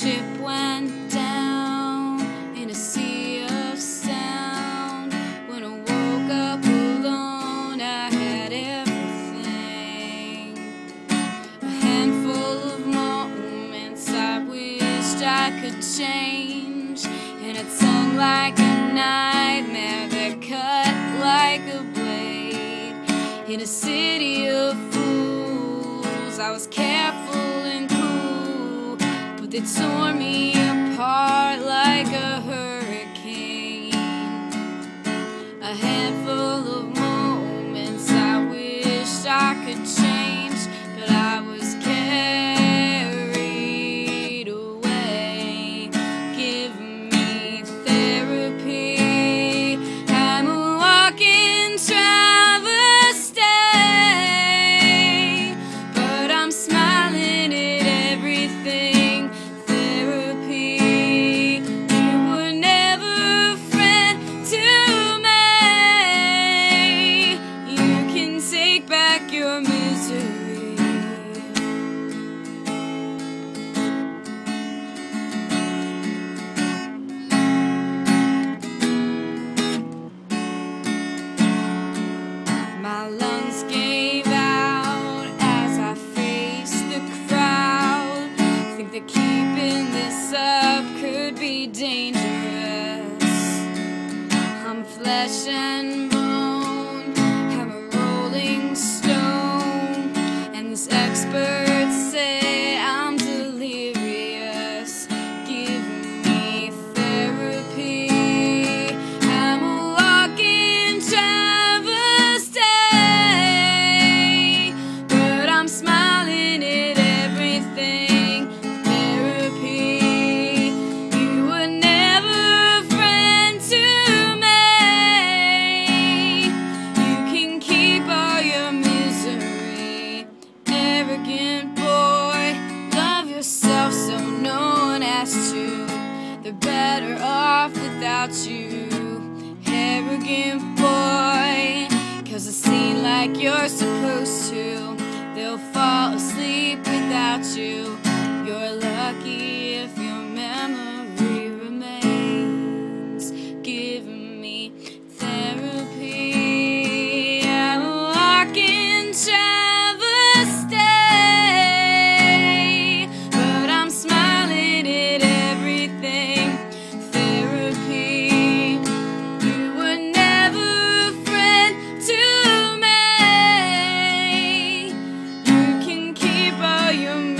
ship went down in a sea of sound. When I woke up alone, I had everything. A handful of moments I wished I could change, and it sung like a nightmare that cut like a blade. In a city of fools, I was careful they tore me apart like a hurricane. A handful of moments I wished I could change, dangerous. I'm flesh and without you. Arrogant you